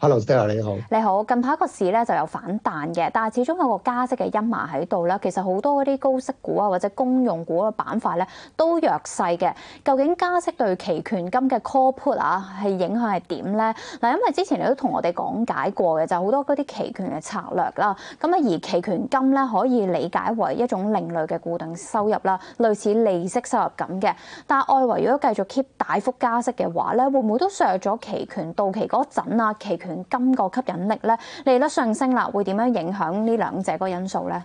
Hello，Stella 你好。你好，近排個市咧就有反彈嘅，但係始終有個加息嘅陰霾喺度啦。其實好多嗰啲高息股啊，或者公用股嘅板塊咧都弱勢嘅。究竟加息對期權金嘅 call put 啊係影響係點咧？嗱，因為之前你都同我哋講解過嘅，就好多嗰啲期權嘅策略啦。咁啊，而期權金咧可以理解為一種另類嘅固定收入啦，類似利息收入咁嘅。但係外圍如果繼續 keep 大幅加息嘅話咧，會唔會都削咗期權到期嗰陣啊？期權金個吸引力咧，利率上升啦，會點樣影響呢兩者個因素咧？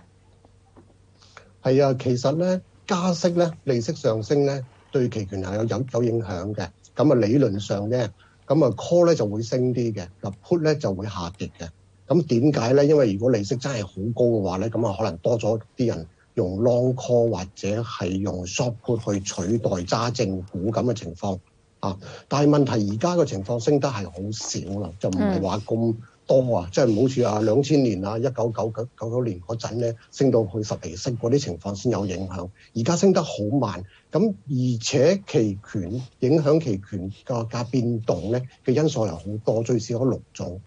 係啊，其實咧加息咧，利息上升咧，對期權係有有有影響嘅。咁啊，理論上咧，咁啊 call 咧就會升啲嘅，嗱 put 咧就會下跌嘅。咁點解咧？因為如果利息真係好高嘅話咧，咁啊可能多咗啲人用 long call 或者係用 short put 去取代揸正股咁嘅情況。啊！但係問題而家個情況升得係好少啦，就唔係話咁多啊，即係唔好似啊兩千年啊一九九九九九年嗰陣咧升到去十厘息嗰啲情況先有影響。而家升得好慢，咁而且期權影響期權個價變動咧嘅因素又好多，最少有六種。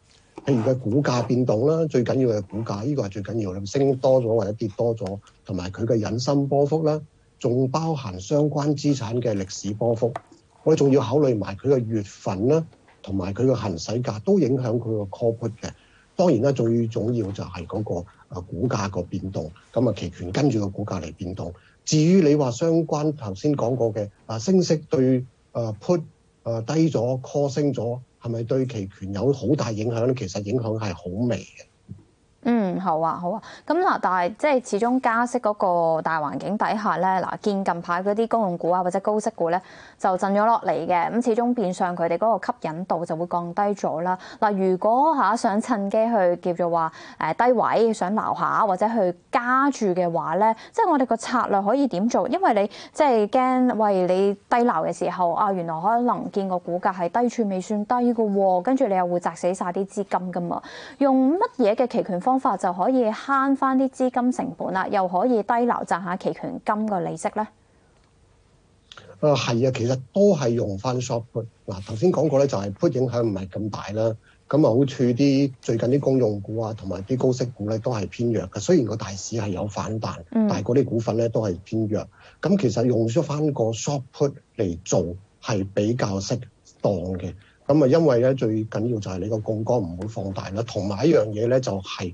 譬如嘅股價變動啦，最緊要嘅股價，呢個係最緊要啦，升多咗或者跌多咗，同埋佢嘅引伸波幅啦，仲包含相關資產嘅歷史波幅。我哋仲要考慮埋佢嘅月份啦，同埋佢嘅行使價都影響佢個 call put 嘅。當然啦，最重要就係嗰個啊股價個變動，咁啊期權跟住個股價嚟變動。至於你話相關頭先講過嘅啊升息對啊 put 啊低咗 call 升咗，係咪對期權有好大影響咧？其實影響係好微嘅。嗯，好啊，好啊。咁嗱，但系即係始終加息嗰個大環境底下咧，嗱，見近排嗰啲公用股啊或者高息股咧就震咗落嚟嘅。咁始終變相佢哋嗰個吸引度就會降低咗啦。嗱，如果嚇想趁機去叫做話誒低位想撈下或者去加注嘅話咧，即係我哋個策略可以點做？因為你即係驚喂你低撈嘅時候啊，原來可能見個股價係低處未算低嘅，跟住你又會砸死晒啲資金噶嘛。用乜嘢嘅期權方方法就可以慳翻啲資金成本啦，又可以低流賺下期權金嘅利息咧。啊，係啊，其實都係用翻 short put。嗱，頭先講過咧，就係 put 影響唔係咁大啦。咁啊，好處啲最近啲公用股啊，同埋啲高息股咧，都係偏弱嘅。雖然個大市係有反彈，但係嗰啲股份咧都係偏弱。咁其實用咗翻個 short put 嚟做係比較適當嘅。咁啊，因為咧最緊要就係你個槓桿唔會放大啦，同埋一樣嘢咧就係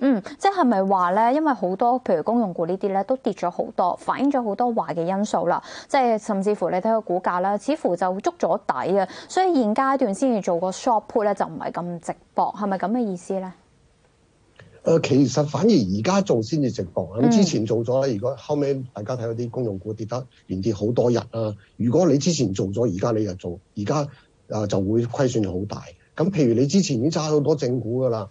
嗯，即係咪話咧？因為好多譬如公用股呢啲咧都跌咗好多，反映咗好多壞嘅因素啦。即係甚至乎你睇個股價啦，似乎就捉咗底啊。所以現階段先至做個 short put 咧，就唔係咁直博，係咪咁嘅意思咧？誒、其實反而而家做先至直博。咁之前做咗，如果後尾大家睇到啲公用股跌得連跌好多日啊，如果你之前做咗，而家你又做，而家誒就會虧損好大。咁譬如你之前已經揸好多正股㗎啦。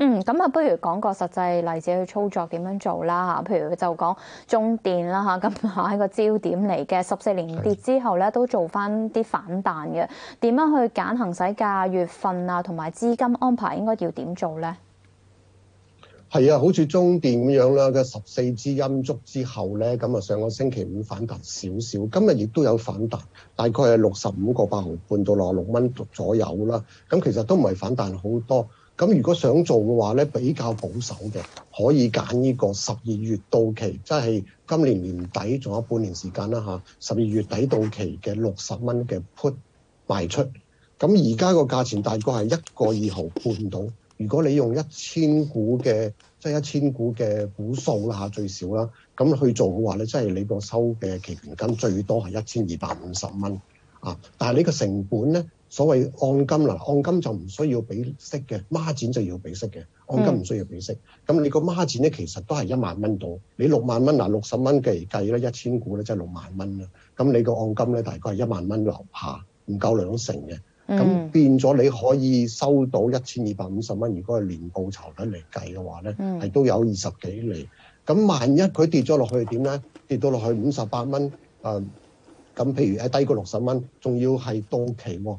嗯，咁啊，不如講個實際例子去操作點樣做啦嚇。譬如就講中電啦嚇，咁 係個焦點嚟嘅。十四年跌之後咧，都做翻啲反彈嘅。點樣去揀行使價、月份啊，同埋資金安排應該要點做咧？係啊，好似中電咁樣啦，嘅十四支陰足之後咧，咁啊上個星期五反彈少少，今日亦都有反彈，大概係六十五個八毫半到六六蚊左右啦。咁其實都唔係反彈好多。咁如果想做嘅話咧，比較保守嘅，可以揀呢個十二月到期，即係今年年底仲有半年時間啦嚇。十二月底到期嘅六十蚊嘅 put 賣出，咁而家個價錢大概係一個二毫半到。如果你用一千股嘅即係一千股嘅股數啦嚇最少啦，咁去做嘅話咧，即係你個收嘅期權金最多係一千二百五十蚊啊！但係你個成本咧，所謂按金啦，按金就唔需要俾息嘅，孖展就要俾息嘅，按金唔需要俾息。咁、嗯、你個孖展咧其實都係一萬蚊到，你六萬蚊嗱六十蚊嘅嚟計咧，一千股咧即係六萬蚊啦。咁你個按金咧大概係一萬蚊樓下，唔夠兩成嘅。咁、嗯、變咗你可以收到一千二百五十蚊，如果係年報酬率嚟計嘅話咧，係、嗯、都有二十幾厘。咁萬一佢跌咗落去點咧？跌到落去五十八蚊，誒、呃，咁譬如誒低過六十蚊，仲要係到期喎。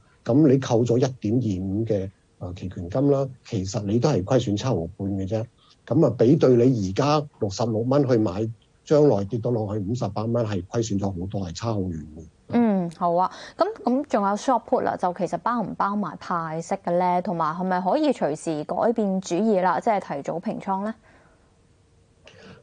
咁你扣咗一點二五嘅啊期權金啦，其實你都係虧損差毫半嘅啫。咁啊，比對你而家六十六蚊去買，將來跌到落去五十八蚊，係虧損咗好多，係差好遠嘅。嗯，好啊。咁咁仲有 short put 啦，就其實包唔包埋派息嘅咧？同埋係咪可以隨時改變主意啦？即係提早平倉咧？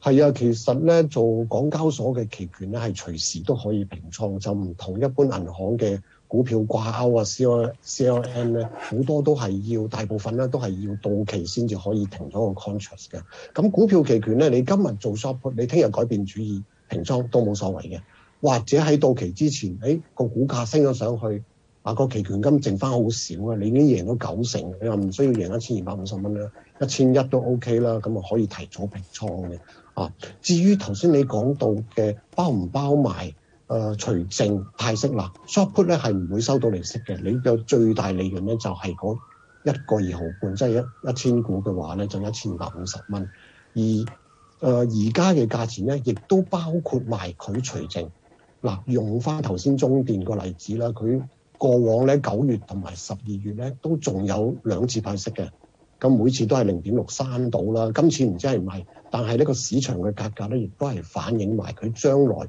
係啊，其實咧做港交所嘅期權咧係隨時都可以平倉，就唔同一般銀行嘅股票掛鈎啊，C L C L N 咧好多都係要大部分咧都係要到期先至可以停咗個 contract 嘅。咁股票期權咧，你今日做 short，你聽日改變主意平倉都冇所謂嘅。或者喺到期之前，誒、哎、個股價升咗上去，啊個期權金剩翻好少啊，你已經贏咗九成，你又唔需要贏一千二百五十蚊啦，一千一都 OK 啦，咁啊可以提早平倉嘅。啊，至於頭先你講到嘅包唔包埋誒除淨派息啦，short put 咧係唔會收到利息嘅，你嘅最大利潤咧就係嗰一個二毫半，即係一一千股嘅話咧就一千二百五十蚊，而誒而家嘅價錢咧亦都包括埋佢除淨。嗱，用翻頭先中電個例子啦，佢過往咧九月同埋十二月咧都仲有兩次派息嘅，咁每次都係零點六三到啦。今次唔知係唔係，但係呢個市場嘅價格咧，亦都係反映埋佢將來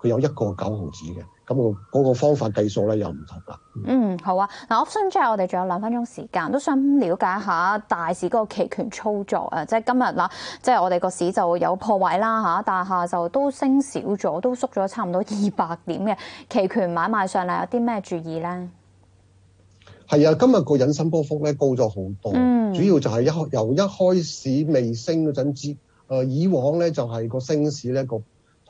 佢有一個九毫子嘅。咁個嗰個方法計數咧又唔同啦。嗯，好啊。嗱，option 即係我哋仲有兩分鐘時間，都想了解下大市嗰個期權操作啊。即係今日嗱，即係我哋個市就有破位啦嚇，但係下就都升少咗，都縮咗差唔多 二百點嘅期權買賣上嚟，有啲咩注意咧？係啊，今日個引伸波幅咧高咗好多，嗯，主要就係一由一開始未升嗰陣之，誒以往咧就係個升市咧個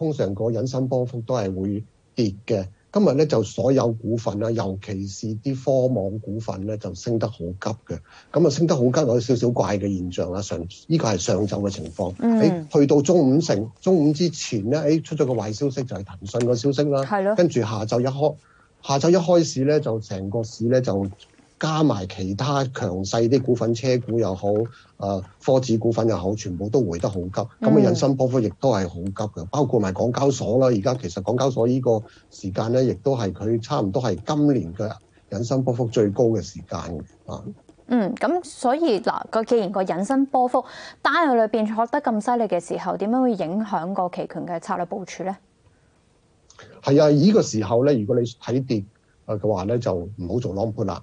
通常個引伸波幅都係會跌嘅。今日咧就所有股份啦，尤其是啲科網股份咧就升得好急嘅。咁啊升得好急有少少怪嘅現象啦。上呢個係上晝嘅情況，嗯，誒去到中午成中午之前咧，誒出咗個壞消息就係騰訊個消息啦，係咯，跟住下晝一開下晝一開始咧就成個市咧就。加埋其他強勢啲股份，車股又好，誒科指股份又好，全部都回得好急。咁啊，引申波幅亦都係好急嘅，包括埋港交所啦。而家其實港交所呢個時間咧，亦都係佢差唔多係今年嘅引申波幅最高嘅時間啊。嗯，咁所以嗱，個既然個引申波幅單日裏邊錯得咁犀利嘅時候，點樣會影響個期權嘅策略部署咧？係啊，呢個時候咧，如果你睇跌嘅話咧，就唔好做 long put 啦，